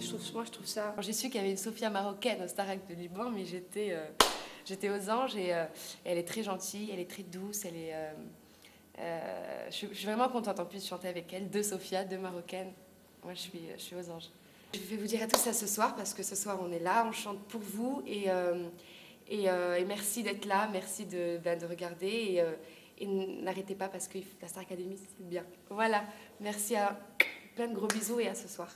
je trouve, moi, je trouve ça. J'ai su qu'il y avait une Sophia marocaine au Starac de Liban, mais j'étais, euh, j'étais aux anges et euh, elle est très gentille, elle est très douce, elle est. Euh, euh je, suis vraiment contente en plus de chanter avec elle, deux Sophia, deux marocaines. Moi, je suis, je suis aux anges. Je vais vous dire à tous ça ce soir parce que ce soir on est là, on chante pour vous et, euh, et, euh, et merci d'être là, merci de, ben, de regarder et, et n'arrêtez pas parce que la Star Academy c'est bien. Voilà, merci à plein de gros bisous et à ce soir.